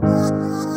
Música